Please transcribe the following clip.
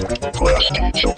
Class teacher.